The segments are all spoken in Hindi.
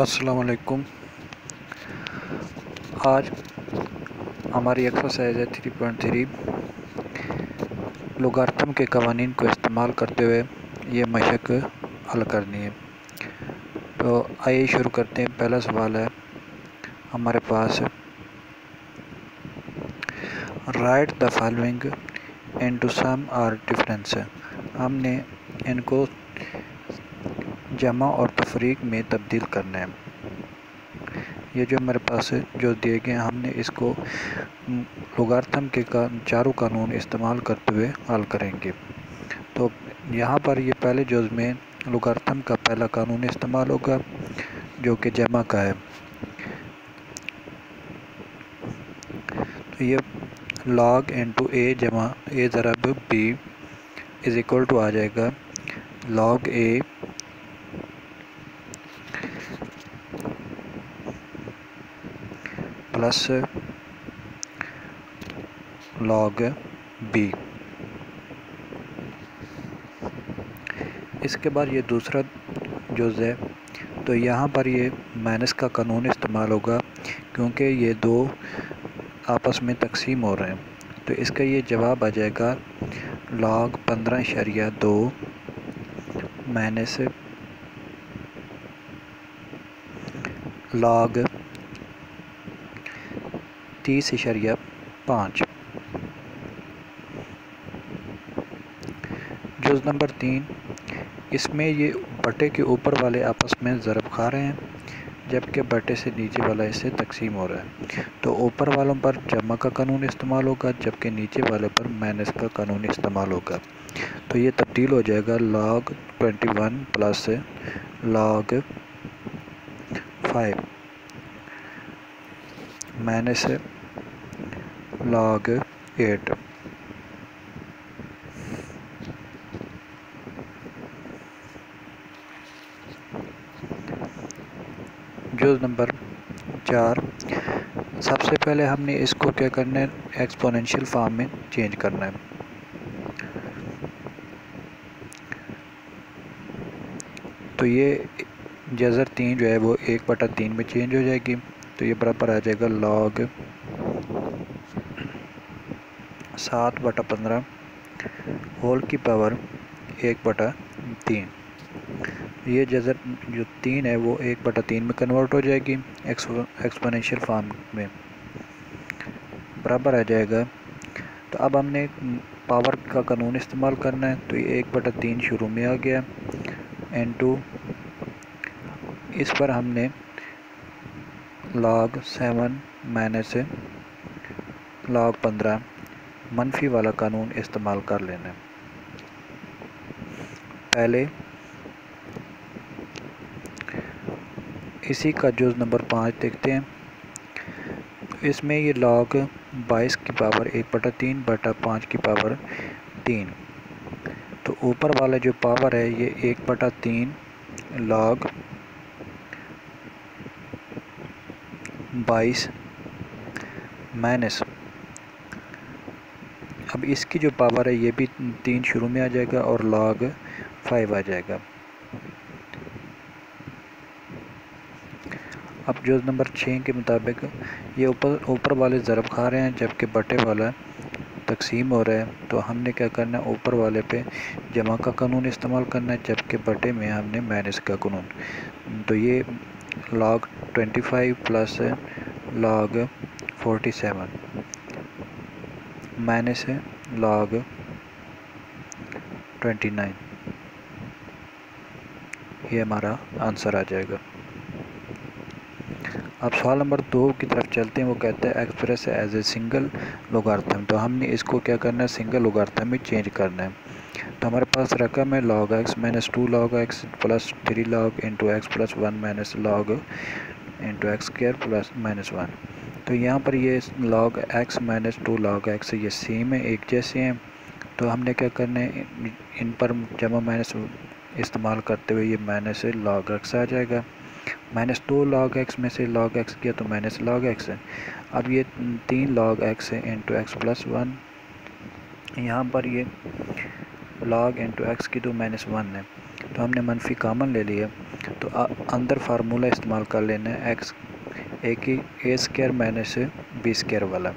असलकुम आज हमारी एक्सरसाइज है थ्री पॉइंट थ्री लोगार्थम के कवानीन को इस्तेमाल करते हुए ये मशक हल करनी है। तो आइए शुरू करते हैं। पहला सवाल है हमारे पास write the following into sum or difference हमने इनको जमा और तफरीक में तब्दील करना। है ये जो हमारे पास जो दिए गए हमने इसको लोगार्थम के का, चारों कानून इस्तेमाल करते हुए हल करेंगे। तो यहाँ पर ये पहले जुज में लोगार्थम का पहला कानून इस्तेमाल होगा, जो कि जमा का है। तो ये लॉग इंटू ए जमा ए ज़रब बी इज़ इक्वल टू आ जाएगा। Log A plus log B इसके बाद ये दूसरा जुज़ है। तो यहाँ पर ये माइनस का कानून इस्तेमाल होगा, क्योंकि ये दो आपस में तकसीम हो रहे हैं। तो इसका ये जवाब आ जाएगा लॉग पंद्रह शरिया दो माइनस लॉग तीस इशरिया पाँच। जुज नंबर तीन, इसमें ये बटे के ऊपर वाले आपस में ज़रब खा रहे हैं, जबकि बटे से नीचे वाला इससे तकसीम हो रहा है। तो ऊपर वालों पर जमा का कानून इस्तेमाल होगा, जबकि नीचे वाले पर माइनस का कानून इस्तेमाल होगा। तो ये तब्दील हो जाएगा log twenty one plus log five minus log eight जुज number चार. सबसे पहले हमने इसको क्या करना है? एक्सपोनेंशियल फॉर्म में चेंज करना है। तो ये जज़र तीन जो है वो एक बटा तीन में चेंज हो जाएगी। तो ये बराबर आ जाएगा लॉग सात बटा पंद्रह होल की पावर एक बटा तीन। ये जजर जो तीन है, वो एक बटा तीन में कन्वर्ट हो जाएगी एक्सपोनेंशियल फॉर्म में। बराबर आ जाएगा। तो अब हमने पावर का कानून इस्तेमाल करना है। तो ये एक बटा तीन शुरू में आ गया। एन टू इस पर हमने लॉग सेवन माइनस लॉग पंद्रह मनफी वाला कानून इस्तेमाल कर लेना। पहले, इसी का जुज नंबर पाँच देखते हैं। इसमें ये लॉग बाईस की पावर एक बटा तीन बटा पाँच की पावर तीन। तो ऊपर वाला जो पावर है, ये एक बटा तीन लॉग बाईस माइनस अब इसकी जो पावर है, ये भी तीन शुरू में आ जाएगा और लॉग फाइव आ जाएगा। अब जो नंबर छः के मुताबिक, ये ऊपर ऊपर वाले ज़रब खा रहे हैं, जबकि बटे वाला तकसीम हो रहा है। तो हमने क्या करना है? ऊपर वाले पे जमा का कानून इस्तेमाल करना है, जबकि बटे में हमने माइनस का कानून। तो ये log twenty five plus log forty seven minus है लॉग ट्वेंटी नाइन ये हमारा आंसर आ जाएगा। अब सवाल नंबर दो की तरफ़ चलते हैं, वो कहते हैं express as a single logarithm तो हमने इसको क्या करना है? सिंगल लोगार्थम में चेंज करना है। तो हमारे पास रकम है log x minus two log x plus three log into x plus one minus log into x square plus minus one तो यहाँ पर ये log x minus two log x ये सेम है, एक जैसे हैं। तो हमने क्या करना है? इन पर जमा माइनस इस्तेमाल करते हुए ये माइनस लॉग एक्स आ जाएगा। माइनस टू लॉग एक्स में से लॉग एक्स किया तो माइनस लॉग एक्स है। अब ये तीन लॉग एक्स है इंटू एक्स प्लस वन यहाँ पर ये लॉग इंटू एक्स की तो माइनस वन है। तो हमने मनफी कामन ले लिया। तो अंदर फार्मूला इस्तेमाल कर लेना है एक्स ए की a square minus b square वाला।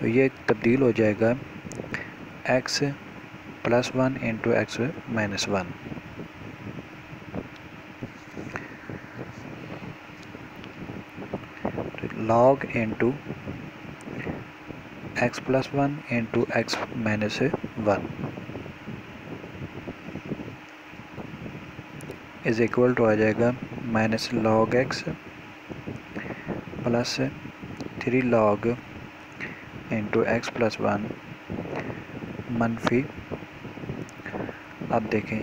तो ये तब्दील हो जाएगा x plus one into x minus one log into x plus one into x minus one is equal to आ जाएगा minus log x plus three log into x plus one मनफी। अब देखें,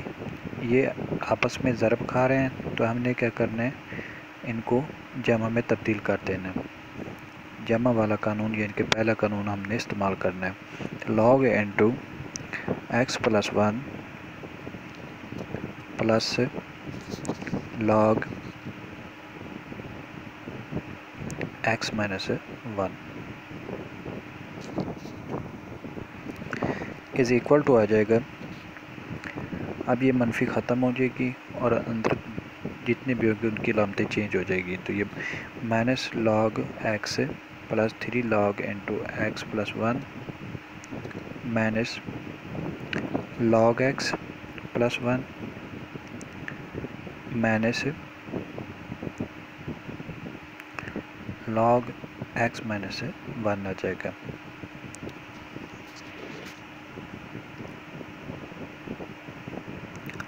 ये आपस में ज़रब खा रहे हैं तो हमने क्या करना है? इनको जमा में तब्दील कर देना है। जमा वाला कानून, यानी कि पहला कानून हमने इस्तेमाल करना है। Log into x plus one plus log x minus one is equal to आ जाएगा। अब ये मनफी ख़त्म हो जाएगी और अंदर जितने भी होंगे उनकी लामतें चेंज हो जाएगी। तो ये minus log x plus three log into x plus one minus log x plus one minus log x minus one आ जाएगा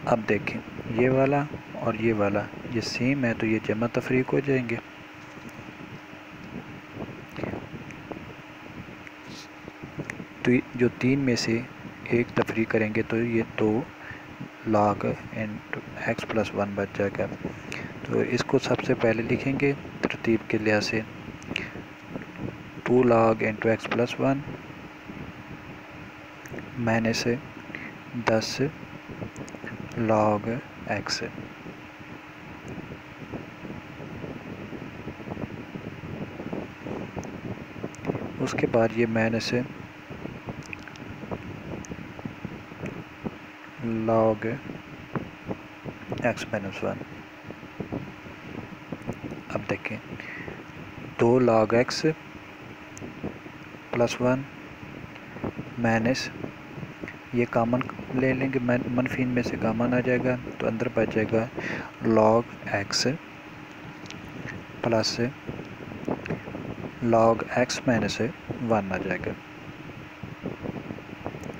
अब देखें, ये वाला और ये वाला, ये सेम है तो ये जमा तफरीक हो जाएँगे। तो जो तीन में से एक तफरी करेंगे तो ये दो log into x plus one बच जाएगा। तो इसको सबसे पहले लिखेंगे तरतीब के लिहाज से। Two log into x plus one मैंने से दस लॉग एक्स उसके बाद ये मैंने से log x माइनस वन अब देखें। दो log x plus one minus ये कामन ले लेंगे। मनफीन में से कामन आ जाएगा तो अंदर बच जाएगा log x plus log x minus one आ जाएगा।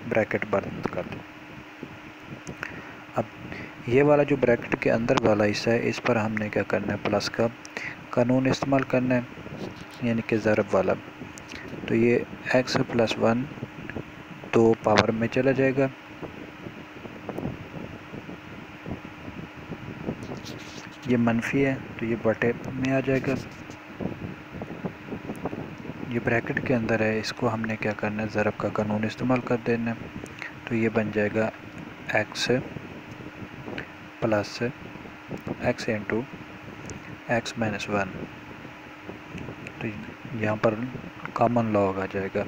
ब्रैकेट बंद कर दो। अब ये वाला जो ब्रैकेट के अंदर वाला हिस्सा है, इस पर हमने क्या करना है? प्लस का कानून इस्तेमाल करना है, यानी कि ज़रब वाला। तो ये एक्स प्लस वन दो पावर में चला जाएगा। ये मनफी है तो ये बटे में आ जाएगा। ये ब्रैकेट के अंदर है, इसको हमने क्या करना है, ज़रब का कानून इस्तेमाल कर देना है। तो ये बन जाएगा x plus x into x minus one तो यहाँ पर कॉमन लॉग आ जाएगा।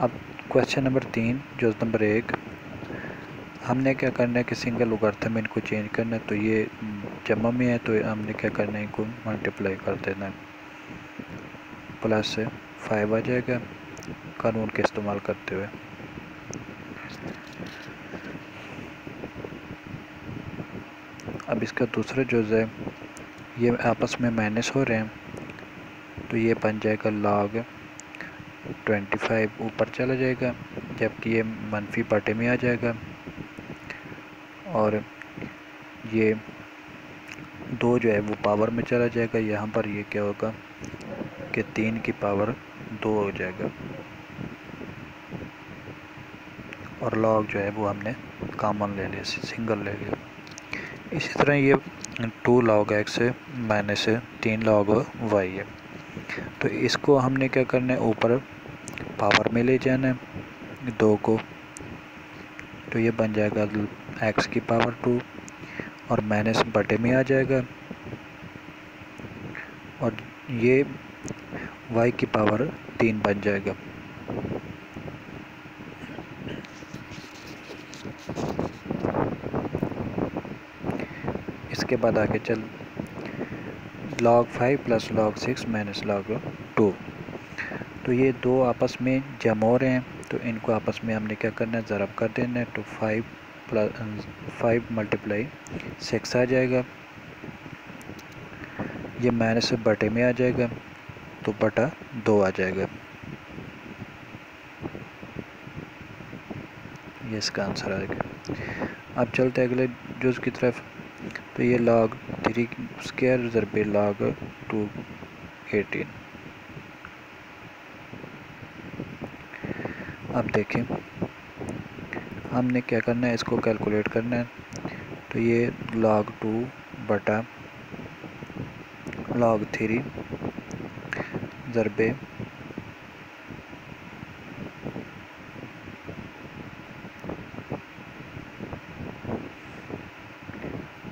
अब क्वेश्चन नंबर तीन जो नंबर एक। हमने क्या करना है कि सिंगल उगार्थम इनको चेंज करना है तो ये जमा में है तो हमने क्या करना है, इनको मल्टीप्लाई कर देना है। प्लस फाइव आ जाएगा, कानून के इस्तेमाल करते हुए। अब इसका दूसरा जुज़ है, ये आपस में माइनस हो रहे हैं तो ये बन जाएगा लॉग 25 ऊपर चला जाएगा, जबकि ये मनफी बटे में आ जाएगा। और ये दो जो है, वो पावर में चला जाएगा। यहाँ पर ये क्या होगा कि तीन की पावर दो हो जाएगा। और लॉग जो है, वो हमने कॉमन ले लिया सिंगल ले लिया। इसी तरह ये टू लॉग एक्स है माइनस है तीन लॉग वाई है। तो इसको हमने क्या करना है? ऊपर पावर में ले जाना है दो को। तो ये बन जाएगा एक्स की पावर टू और माइनस बटे में आ जाएगा। और ये वाई की पावर तीन बन जाएगा। इसके बाद आगे चल। Log five plus log six minus log two तो ये दो आपस में जम हो रहे हैं तो इनको आपस में हमने क्या करना है? ज़रब कर देना है तो five plus five multiply six आ जाएगा। ये माइनस से बटे में आ जाएगा तो बटा दो आ जाएगा। ये इसका आंसर आएगा अब चलते अगले जुज की तरफ़। तो ये लॉग थ्री स्क्र ज़रबे लॉग टू एटीन। अब देखें, हमने क्या करना है, इसको कैलकुलेट करना है। तो ये लॉग टू बटा लॉग थ्री ज़रबे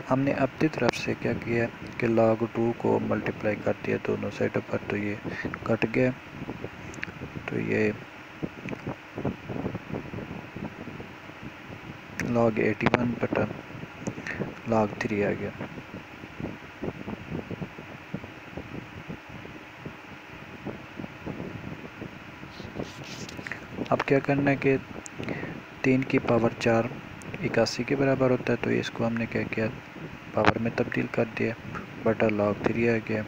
हमने अपनी तरफ़ से क्या किया कि लॉग टू को मल्टीप्लाई कर दिया दोनों साइडों पर तो ये कट गया। तो ये लॉग एटी वन बटा लॉग थ्री आ गया। अब क्या करना है कि तीन की पावर चार इक्यासी के बराबर होता है तो इसको हमने क्या किया? पावर में तब्दील कर दिया बटा लॉग थ्री आ गया।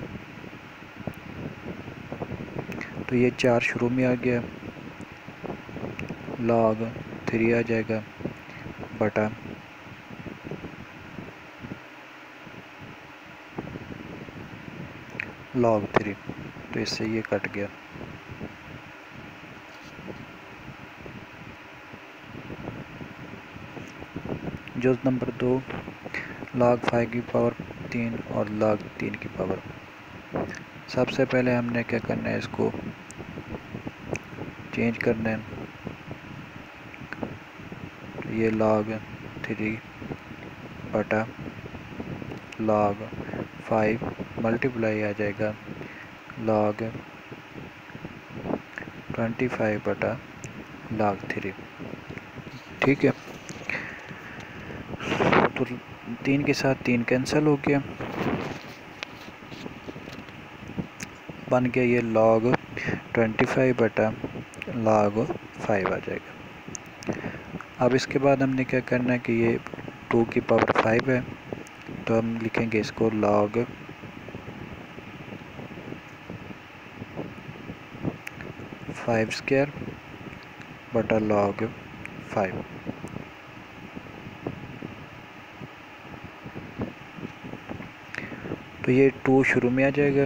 तो ये चार शुरू में आ गया। लॉग थ्री आ जाएगा, बटा। लॉग थ्री तो इससे ये कट गया। जो नंबर दो लॉग फाइव की पावर तीन और लॉग तीन की पावर। सबसे पहले हमने क्या करना है इसको चेंज करना है। तो ये लॉग थ्री बटा लॉग फाइव मल्टीप्लाई आ जाएगा। लॉग ट्वेंटी फाइव बटा लॉग थ्री ठीक है? तो तीन के साथ तीन कैंसिल हो गया। बन गया ये लॉग ट्वेंटी फाइव बटा लॉग फाइव आ जाएगा। अब इसके बाद हमने क्या करना है कि ये टू की पावर फाइव है तो हम लिखेंगे इसको लॉग फाइव स्क्र बटा लॉग फाइव तो ये टू शुरू में आ जाएगा।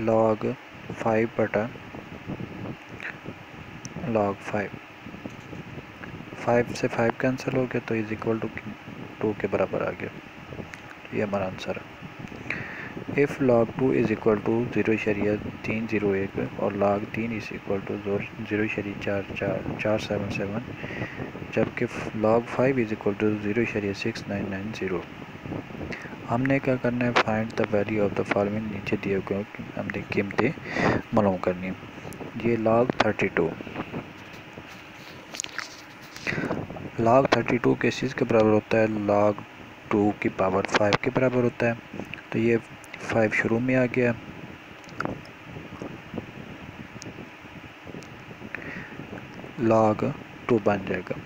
लॉग फाइव बटा लॉग फाइव फाइव से फाइव कैंसिल हो गया तो इज़ इक्वल टू टू के बराबर आ गया। ये हमारा आंसर है। If log two is equal to zero शरिया तीन ज़ीरो एक और लॉग तीन इज़ इक्वल टू ज़ीरो शरी चार चार चार सेवन सेवन जबकि log five is equal to zero Shariah six nine nine zero हमने क्या करना है? Find the value of the following नीचे दिए हुए हमने कीमतें मालूम करनी ये log thirty two log thirty two cases के बराबर होता है? लॉग टू की पावर फाइव के बराबर होता है। तो ये फाइव शुरू में आ गया। लॉग टू बन जाएगा।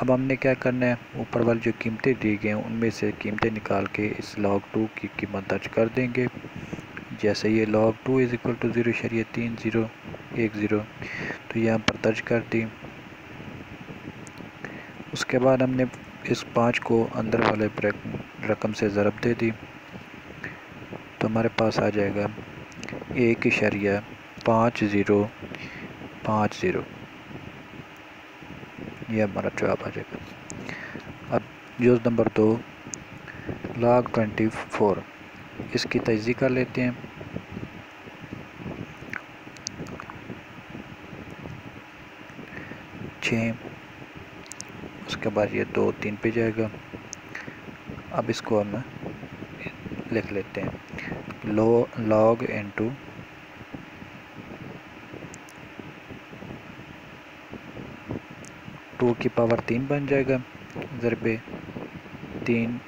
अब हमने क्या करना है? ऊपर वाली जो कीमतें दी गई हैं, उनमें से कीमतें निकाल के इस लॉग टू की कीमत दर्ज कर देंगे। जैसे ये log two is equal to zero शरीय तीन ज़ीरो एक ज़ीरो तो यहाँ पर दर्ज कर दी। उसके बाद हमने इस पाँच को अंदर वाले रकम से ज़रब दे दी। तो हमारे पास आ जाएगा एक शरिया पाँच ज़ीरो पाँच ज़ीरो ये हमारा जवाब आ जाएगा। अब यूज़ नंबर दो लाख ट्वेंटी फोर इसकी तजी कर लेते हैं। छ, उसके बाद ये दो, तीन पे जाएगा। अब इसको हम लिख लेते हैं। लो लॉग इंटू टू की पावर तीन बन जाएगा। ज़रबे तीन।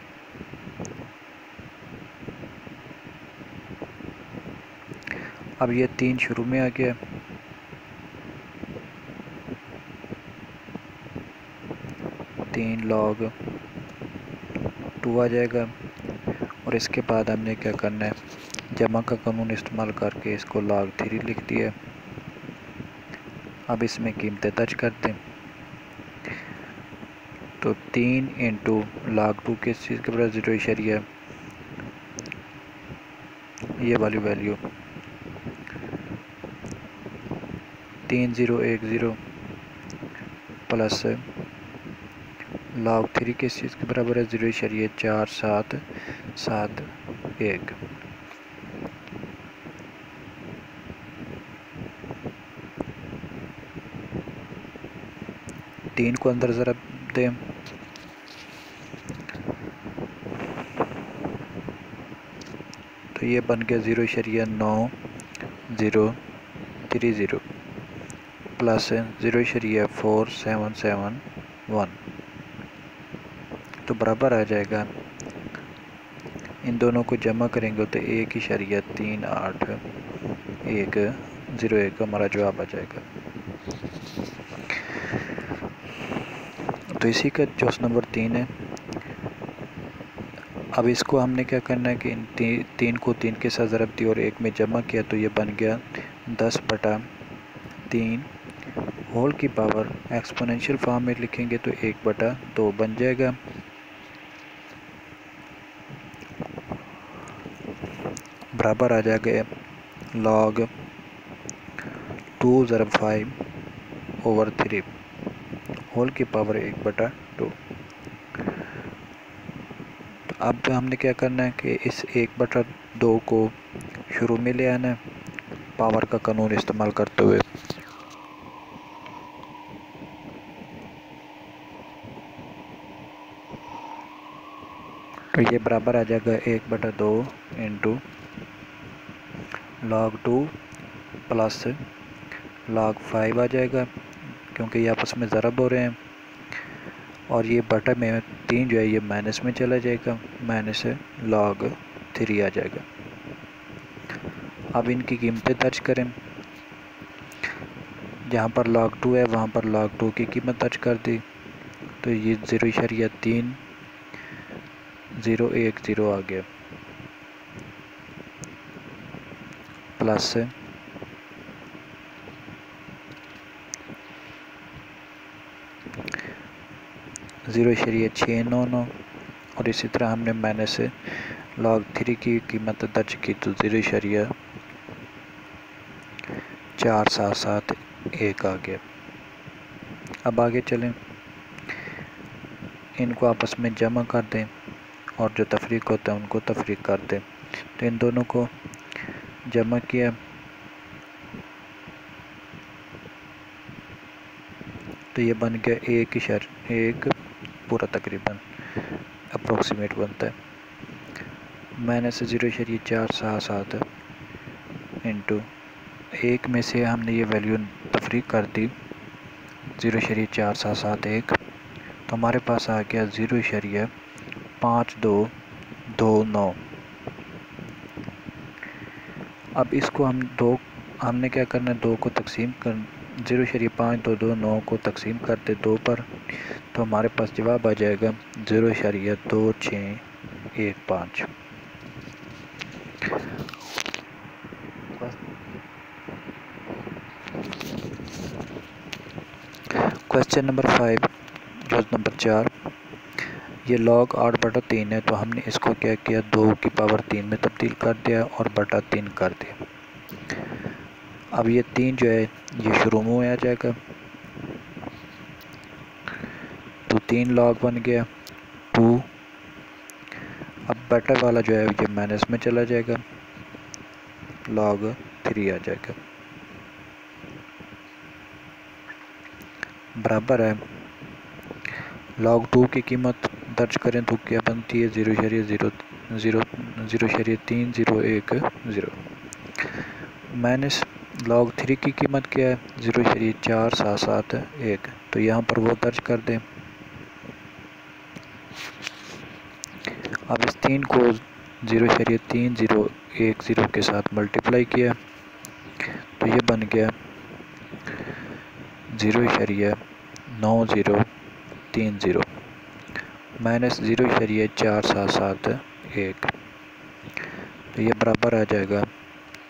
अब ये तीन शुरू में आ गया। तीन लॉग टू आ जाएगा। और इसके बाद हमने क्या करना है? जमा का कानून इस्तेमाल करके इसको लॉग थ्री लिख दिया। अब इसमें कीमतें दर्ज कर दें। तो तीन इंटू लाख टू किस चीज़ के बराबर ज़ीरो इशरिया ये वाली वैल्यू तीन ज़ीरो एक ज़ीरो प्लस लॉग थ्री किस चीज़ के बराबर है? ज़ीरो शरीय चार, सात सात, एक। तीन को अंदर ज़रा दें। तो ये बन गया ज़ीरो शरिया नौ, zero three zero. Plus zero शरिया फोर, सेवन सेवन, वन। तो बराबर आ जाएगा। इन दोनों को जमा करेंगे तो एक शरिया तीन, आठ, एक, ज़ीरो एक, हमारा जवाब आ जाएगा। तो इसी का चौस नंबर तीन है अब इसको हमने क्या करना है कि इन ती, तीन को तीन के साथ ज़रब दी और एक में जमा किया तो ये बन गया दस बटा तीन। होल की पावर एक्सपोनेंशियल फॉर्म में लिखेंगे तो एक बटा दो बन जाएगा। बराबर आ जाएगा लॉग टू ज़रब फाइव ओवर थ्री होल की पावर एक बटा टू अब हमने क्या करना है कि इस एक बटा दो को शुरू में ले आना है पावर का कानून इस्तेमाल करते हुए। तो ये बराबर आ जाएगा एक बटा दो into log two plus log five आ जाएगा, क्योंकि ये आपस में ज़रब हो रहे हैं। और ये बटा में तीन जो है, ये माइनस में चला जाएगा माइनस लॉग थ्री आ जाएगा। अब इनकी कीमतें दर्ज करें। जहाँ पर लॉग टू है, वहाँ पर लॉग टू की कीमत दर्ज कर दी। तो ये ज़ीरो इशरिया तीन ज़ीरो एक ज़ीरो आ गया। प्लस ज़ीरो शरीय छः नौ नौ, और इसी तरह हमने माइनस लॉग थ्री की कीमत दर्ज की तो ज़ीरो शरीय चार सात सात एक आ गया। अब आगे चलें। इनको आपस में जमा कर दें, और जो तफरीक होता है उनको तफरीक कर दें। तो इन दोनों को जमा किया। तो ये बन गया एक शर, एक पूरा तकरीबन अप्रोक्सीमेट बनता है। मैंने से ज़ीरो शरीय चार सात सात इंटू एक में से हमने ये वैल्यू तफरीक कर दी। ज़ीरो शरीय चार सात सात एक। तो हमारे पास आ गया ज़ीरो शरीय पाँच दो दो नौ। अब इसको हम दो, हमने क्या करना है? दो को तकसीम कर ज़ीरो शरीफ पाँच दो दो नौ को तकसीम करते दो पर तो हमारे पास जवाब आ जाएगा ज़ीरो शरीय दो छः एक पाँच। क्वेश्चन नंबर फाइव रोज नंबर चार। ये लॉग आठ बटा तीन है तो हमने इसको क्या किया? दो की पावर तीन में तब्दील कर दिया और बटा तीन कर दिया। अब ये तीन जो है, ये शुरू में आ जाएगा। तो तीन लॉग बन गया टू अब बटा वाला जो है ये माइनस में चला जाएगा। लॉग थ्री आ जाएगा। बराबर है। लॉग टू की कीमत दर्ज करें तो क्या बनती है? ज़ीरो शरीय ज़ीरो ज़ीरो ज़ीरो शरीय तीन ज़ीरो एक ज़ीरो माइनस लॉग थ्री की कीमत क्या है? ज़ीरो शरीय चार, सात सात, एक। तो यहाँ पर वो दर्ज कर दें। अब इस तीन को ज़ीरो शरीय तीन, ज़ीरो एक, ज़ीरो के साथ मल्टीप्लाई किया तो ये बन गया ज़ीरो शरीय नौ, ज़ीरो, तीन, ज़ीरो। माइनस ज़ीरो शरीय चार, सात सात, एक। तो ये बराबर आ जाएगा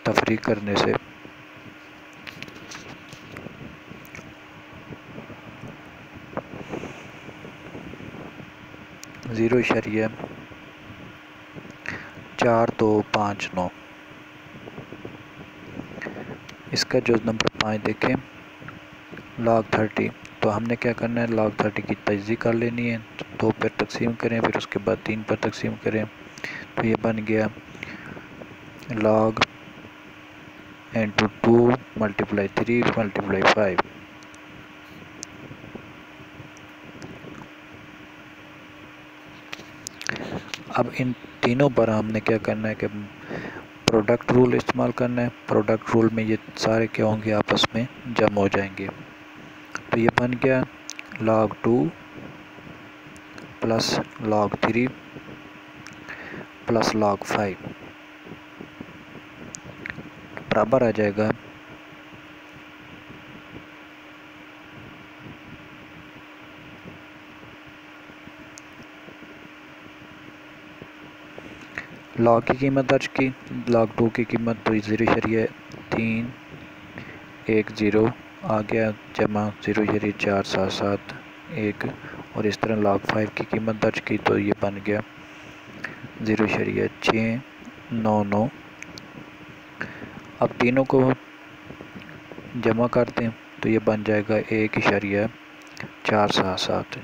तफरी करने से। ज़ीरो शरिया, चार दो पाँच नौ। इसका जो नंबर पाँच देखें लॉग थर्टी तो हमने क्या करना है? लॉग थर्टी की तजी कर लेनी है। दो पर तकसीम करें, फिर उसके बाद तीन पर तकसीम करें। तो ये बन गया log into two multiply three multiply five अब इन तीनों पर हमने क्या करना है कि प्रोडक्ट रूल इस्तेमाल करना है। प्रोडक्ट रूल में ये सारे क्या होंगे आपस में जम हो जाएँगे। तो ये बन गया log two plus log three plus log five बराबर आ जाएगा लॉग की कीमत दर्ज की। लॉग टू की कीमत तो ज़ीरो शरीय तीन एक ज़ीरो आ गया जमा ज़ीरो शरीय चार सात सात एक, और इस तरह लॉग फाइव की कीमत दर्ज की तो ये बन गया ज़ीरो शरीय छः नौ नौ। अब तीनों को जमा करते हैं तो ये बन जाएगा एक इशारिया चार सात सात।